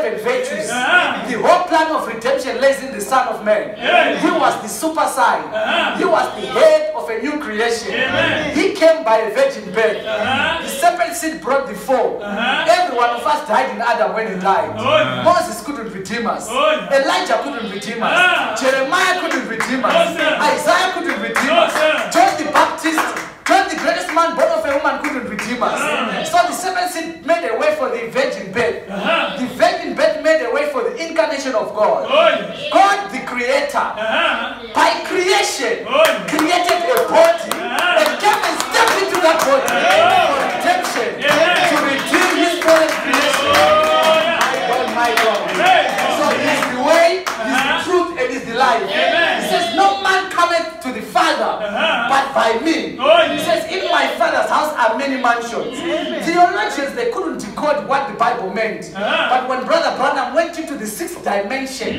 seven virtues. Uh-huh. The whole plan of redemption lays in the Son of Man. Yeah. He was the super sign. Uh-huh. He was the head of a new creation. He came by a virgin birth. Uh-huh. The serpent seed brought the fall. Uh-huh. Every one of us died in Adam when he died. Oh. Moses couldn't redeem us. Oh. Elijah couldn't redeem us. Ah. Jeremiah couldn't redeem us. No. Isaiah couldn't redeem us. John the Baptist, John the greatest man born of a woman couldn't redeem us. Ah. So the serpent seed made a way for the virgin birth. Uh-huh. The virgin birth made a way for of God. God, the creator, Uh-huh. by creation, created a body Ah. and came and stepped into that body for redemption to redeem his fallen creation. Oh. My God, my God. So he's the way, he's the Uh-huh. truth, and he's the life. Amen. He says, No man cometh to the Father Uh-huh. but by me. He says, In my Father's house are many mansions. Theologians, they couldn't decode what the Bible meant. Uh-huh. But when Brother Branham went into the sixth dimension,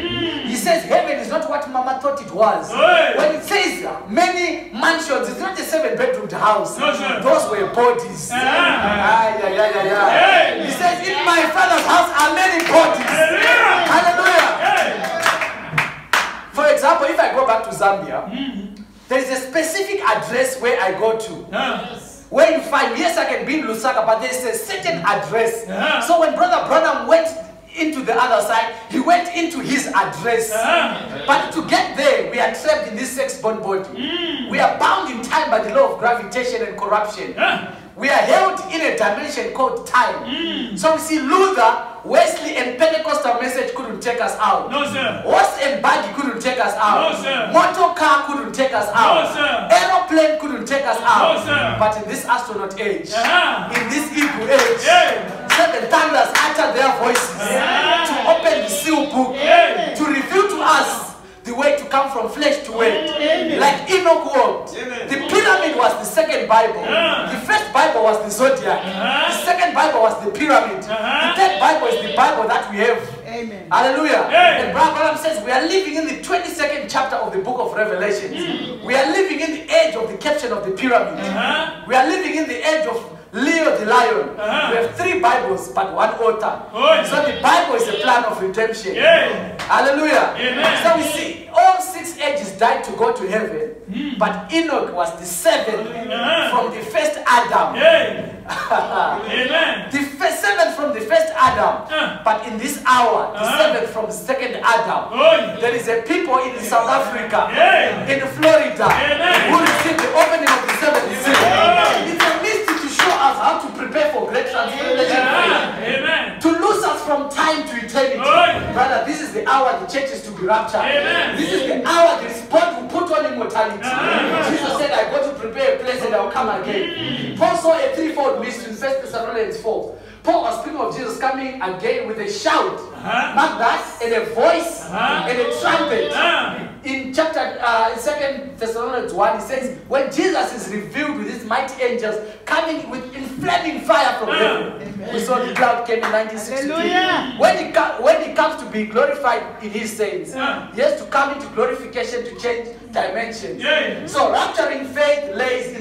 he says, Heaven is not what Mama thought it was. Mm. Oh, When it says many mansions, it's not a seven bedroomed house. No. Those were bodies. Uh-huh. Ah, yeah, yeah, yeah, yeah. Hey. He says, In my Father's house are many bodies. Hallelujah. Hallelujah. Hey. For example, if I go back to Zambia, there is a specific address where I go to. Where you find, yes, I can be in Lusaka, but there's a certain address. Uh-huh. So when Brother Branham went into the other side, he went into his address. Uh-huh. But to get there, we are trapped in this sex-born body. We are bound in time by the law of gravitation and corruption. Uh. We are held in a dimension called time. So we see Luther, Wesley, and Pentecostal message couldn't take us out. No, sir. Horse and buggy couldn't take us out. No, sir. Motor car couldn't take us out. No, sir. Aeroplane couldn't take us out. No, sir. But in this astronaut age, Uh-huh. in this eagle age, Yeah. seven thunders their voices to open the seal book, Yeah. to reveal to us the way to come from flesh to word. Like Enoch walked. The pyramid was the second Bible. Yeah. The first Bible was the zodiac. Uh-huh. The second Bible was the pyramid. Uh-huh. The third Bible is the Bible that we have. Amen. Hallelujah. Yeah. And Brother says we are living in the 22nd chapter of the book of Revelation. We are living in the age of the capstone of the pyramid. Uh-huh. We are living in the age of Leo the lion. Uh-huh. We have three Bibles but one author. Oh, yeah. So the Bible is a plan of redemption. Yeah. Hallelujah. Amen. So we see all six ages died to go to heaven, but Enoch was the seventh Uh-huh. from the first Adam. Amen. The first seventh from the first Adam, Uh. but in this hour, the Uh-huh. seventh from the second Adam. Oh, yeah. There is a people in South Africa, in Florida, is the hour the church is to be raptured. Amen. This is the hour the spot will put on immortality. Amen. Jesus said, I go to prepare a place and I'll come again. Paul saw a threefold mystery in 1 Thessalonians 4. Paul was speaking of Jesus coming again with a shout. Uh-huh. Mark that, and a voice, Uh-huh. and a trumpet. Ah. In chapter uh, in Second Thessalonians 1, he says, when Jesus is revealed with his mighty angels coming with inflaming fire from Ah. heaven. We saw the cloud came in 1963. When he, when he comes to be glorified in his saints, Ah. he has to come into glorification to change dimensions. Yeah. So rapturing faith lays in